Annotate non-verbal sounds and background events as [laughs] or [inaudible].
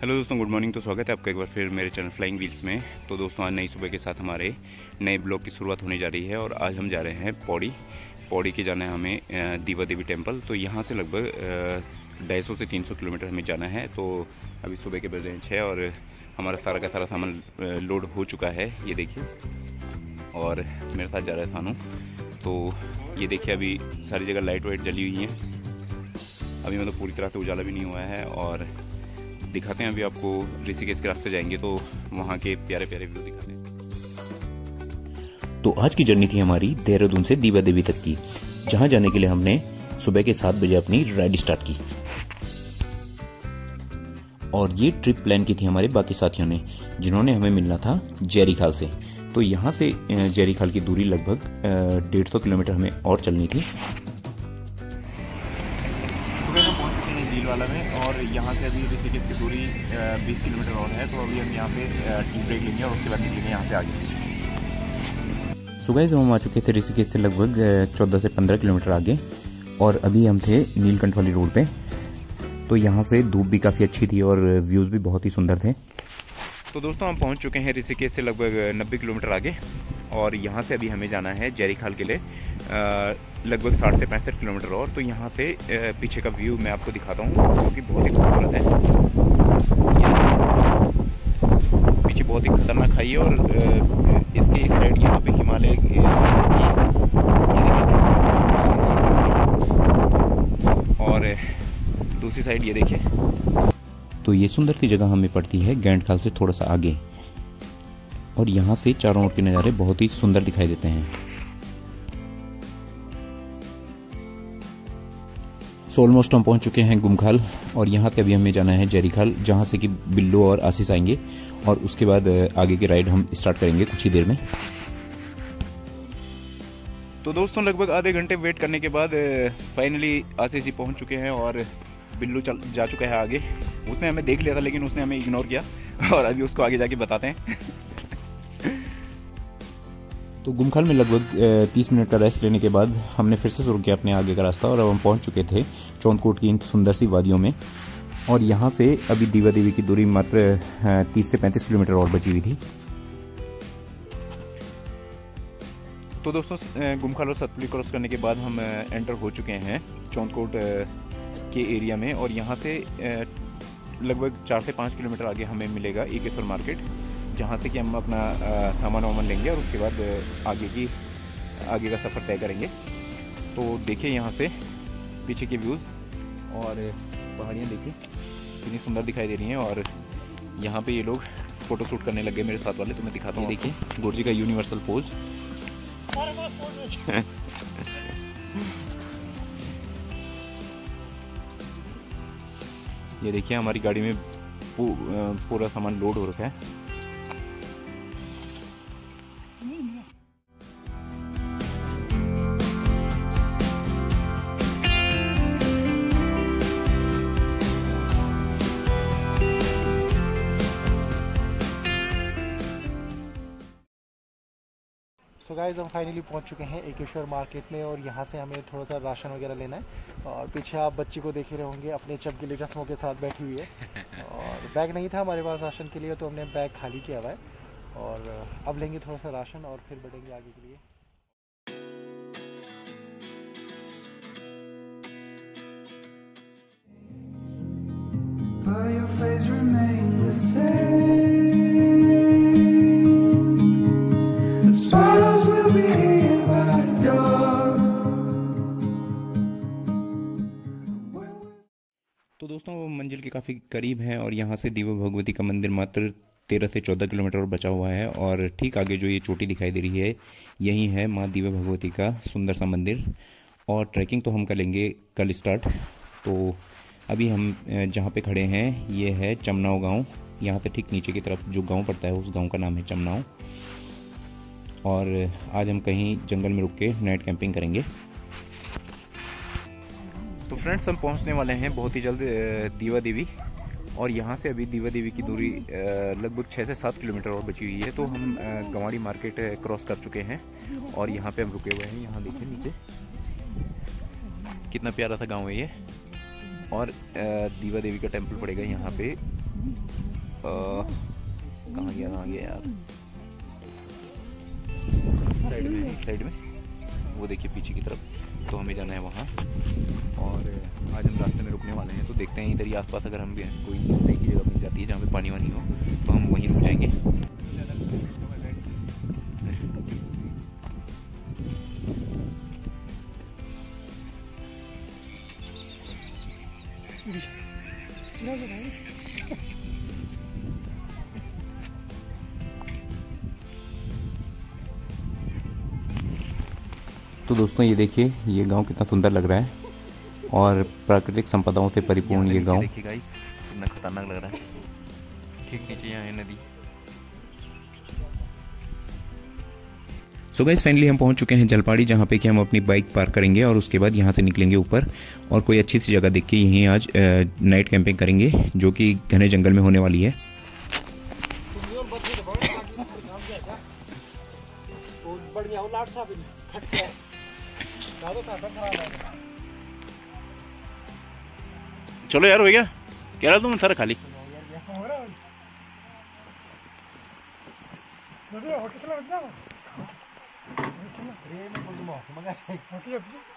Hello दोस्तों good morning तो स्वागत है आपका एक बार फिर मेरे चैनल फ्लाइंग व्हील्स में। तो दोस्तों, आज नई सुबह के साथ हमारे नए ब्लॉग की शुरुआत होने जा रही है और आज हम जा रहे हैं पौड़ी। पौड़ी के जाना है हमें दीवा देवी टेंपल तो यहाँ से लगभग ढाई सौ से तीन सौ किलोमीटर हमें जाना है। तो अभी सुबह के बजे छः और हमारा सारा का सारा सामान लोड हो चुका है, ये देखिए। और मेरे साथ जा रहा है सानू। तो ये देखिए, अभी सारी जगह लाइट वाइट जली हुई हैं। अभी मतलब पूरी तरह से उजाला भी नहीं हुआ है और दिखाते हैं, अभी आपको ऋषिकेश के रास्ते जाएँगे तो वहाँ के प्यारे प्यारे व्यू दिखाते हैं। तो आज की जर्नी थी हमारी देहरादून से दीवा देवी तक की, जहाँ जाने के लिए हमने सुबह के सात बजे अपनी राइड स्टार्ट की। और ये ट्रिप प्लान की थी हमारे बाकी साथियों ने, जिन्होंने हमें मिलना था जेरी खाल से। तो यहाँ से जेरी खाल की दूरी लगभग डेढ़ सौ किलोमीटर हमें और चलनी थी। वाला में और यहाँ से अभी ऋषिकेश की दूरी बीस किलोमीटर और है तो अभी हम यहाँ पे टी ब्रेक लेंगे और उसके बाद निकलेंगे यहाँ से आगे सुबह जब हम आ चुके थे ऋषिकेश से लगभग चौदह से पंद्रह किलोमीटर आगे और अभी हम थे नीलकंठ वाली रोड पे। तो यहाँ से धूप भी काफ़ी अच्छी थी और व्यूज़ भी बहुत ही सुंदर थे। तो दोस्तों हम पहुँच चुके हैं ऋषिकेश से लगभग नब्बे किलोमीटर आगे। और यहाँ से अभी हमें जाना है जैरी खाल के लिए लगभग साठ से पैंसठ किलोमीटर और तो यहाँ से पीछे का व्यू मैं आपको दिखाता हूँ। जो कि बहुत ही खूबसूरत है। पीछे बहुत ही खतरनाक खाई है और इसके इस साइड यहाँ पे हिमालय और, दूसरी साइड ये देखिए। तो ये सुंदर सी जगह हमें पड़ती है गैंड खाल से थोड़ा सा आगे। और यहाँ से चारों ओर के नज़ारे बहुत ही सुंदर दिखाई देते हैं। सो ऑलमोस्ट हम पहुँच चुके हैं गुमखाल और यहाँ से अभी हमें जाना है जैरीखाल जहाँ से कि बिल्लू और आशीष आएँगे और उसके बाद आगे की राइड हम स्टार्ट करेंगे कुछ ही देर में। तो दोस्तों, लगभग आधे घंटे वेट करने के बाद फाइनली आशीष जी पहुँच चुके हैं और बिल्लू चल, जा चुका है आगे। उसने हमें देख लिया था, लेकिन उसने हमें इग्नोर किया और अभी उसको आगे जाके बताते हैं। तो गुमखाल में लगभग तीस मिनट का रेस्ट लेने के बाद हमने फिर से शुरू किया अपने आगे का रास्ता और अब हम पहुँच चुके थे चौंदकोट की इन सुंदर सी वादियों में। और यहाँ से अभी दीवा देवी की दूरी मात्र तीस से पैंतीस किलोमीटर और बची हुई थी। तो दोस्तों गुमखाल और सतपुली क्रॉस करने के बाद हम एंटर हो चुके हैं चौंदकोट के एरिया में और यहाँ से लगभग चार से पाँच किलोमीटर आगे हमें मिलेगा एकेश्वर मार्केट। जहाँ से कि हम अपना सामान वामान लेंगे और उसके बाद आगे की आगे का सफ़र तय करेंगे। तो देखिए यहाँ से पीछे के व्यूज़ और पहाड़ियाँ देखिए कितनी सुंदर दिखाई दे रही हैं और यहाँ पे ये लोग फ़ोटो शूट करने लगे मेरे साथ वाले तो मैं दिखाता हूँ देखिए गुरु जी का यूनिवर्सल पोज [laughs] ये देखिए हमारी गाड़ी में पूरा सामान लोड हो रखा है। सो गाइज़ हम फाइनली पहुँच चुके हैं एकेश्वर मार्केट में और यहाँ से हमें थोड़ा सा राशन वगैरह लेना है। और पीछे आप बच्ची को देख रहे होंगे अपने चमकीले चश्मों के साथ बैठी हुई है। [laughs] और बैग नहीं था हमारे पास राशन के लिए तो हमने बैग खाली किया हुआ है। और अब लेंगे थोड़ा सा राशन और फिर बढ़ेंगे आगे के लिए। मंजिल के काफ़ी करीब हैं और यहाँ से दीवा भगवती का मंदिर मात्र तेरह से चौदह किलोमीटर और बचा हुआ है और ठीक आगे जो ये चोटी दिखाई दे रही है, यही है माँ दीवा भगवती का सुंदर सा मंदिर। और ट्रैकिंग तो हम करेंगे कल स्टार्ट। तो अभी हम जहाँ पे खड़े हैं, ये है चमनाव गाँव। यहाँ से ठीक नीचे की तरफ़ जो गाँव पड़ता है, उस गाँव का नाम है चमनाव। और आज हम कहीं जंगल में रुक के नाइट कैंपिंग करेंगे। फ्रेंड्स हम पहुँचने वाले हैं बहुत ही जल्द दीवा देवी। और यहाँ से अभी दीवा देवी की दूरी लगभग छः से सात किलोमीटर और बची हुई है। तो हम गंवाड़ी मार्केट क्रॉस कर चुके हैं। और यहाँ पे हम रुके हुए हैं। यहाँ देखिए नीचे। कितना प्यारा सा गाँव है ये। और दीवा देवी का टेंपल पड़ेगा यहाँ पे। कहाँ गया कहाँ गया यार? साइड में साइड में। वो देखिए पीछे की तरफ़। तो हमें जाना है वहाँ। और आज हम रास्ते में रुकने वाले हैं। तो देखते हैं इधर ही आसपास अगर हम भी हैं, कोई की जगह मिल जाती है जहाँ पे पानी वानी हो तो हम वहीं रुक जाएँगे। तो दोस्तों ये देखिए ये गाँव कितना सुंदर लग रहा है और प्राकृतिक संपदाओं से परिपूर्ण ये गाँव। देखिए गाइस कितना खतरनाक लग रहा है। ठीक नीचे यहाँ है नदी। सो गाइस फाइनली हम पहुँच चुके हैं जलपाड़ी जहाँ पे कि हम अपनी बाइक पार्क करेंगे और उसके बाद यहाँ से निकलेंगे ऊपर और कोई अच्छी सी जगह देख के यहीं आज नाइट कैंपिंग करेंगे जो कि घने जंगल में होने वाली है। बढ़िया चलो यार हो गया। कह रहा तुम सारा खाली। हो